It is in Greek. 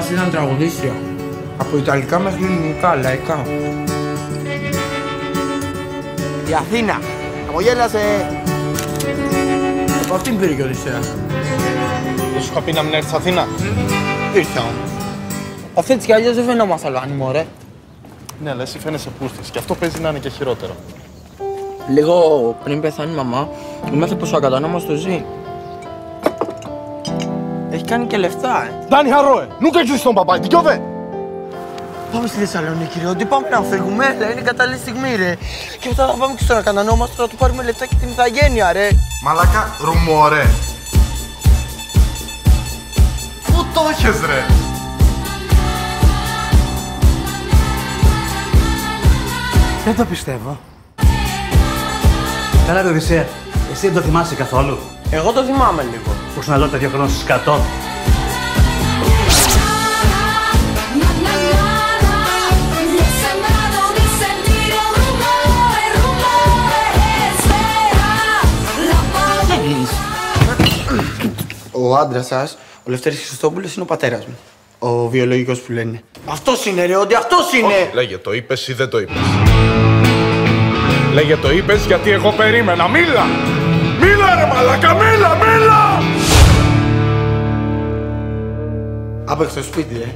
μας ήταν τραγουδίστρια. Από Ιταλικά μέχρι Ελληνικά, λαϊκά. Η Αθήνα. Απογέλασε. Από αυτήν πήρε και ο Οδυσσέας. Δεν σου είχα πει να μην έρθεις Αθήνα; Ήρθε όμως. Αυτή έτσι κι αλλιώς δεν φαινόμαστε Αλβάνοι, μωρέ. Ναι, αλλά εσύ φαίνεσαι πούστης και αυτό παίζει να είναι και χειρότερο. Λίγο πριν πεθάνει η μαμά, έμαθε πως ο ακατανόμας του ζει. Έχει κάνει και λεφτά, ε. Ντάνι Χαρόε, νούκα έχεις τον παπά, τι δε. Πάμε στη Θεσσαλονίκη, ρε. Ότι πάμε να φύγουμε, έλα, είναι η κατάλληλη στιγμή, ρε. Και μετά θα πάμε και στον ακατανό μας, να του πάρουμε λεφτά και την ηθαγένεια, ρε. Μαλάκα, ρουμόρε. Πού το έχεις ρε; Δεν το πιστεύω. Καλά, ρε Οδυσσέα. Εσύ δεν το θυμάσαι καθόλου; Εγώ το θυμάμαι λίγο. Που σου να δω τα δύο χρόνια στις 100. Mi è sembrato di sentire un rumore, rumore e sera la paura. Ο άντρας σας, ο Λευτέρης Χριστόπουλος, είναι ο πατέρας μου. Ο βιολογικός που λένε. Αυτός είναι, ρε, ότι αυτός είναι. Λέγε το είπες ή δεν το είπες; Λέγε το είπες γιατί εγώ περίμενα. Μίλα! Μίλα μίλα, μίλα! Απ' στο σπίτι, ε.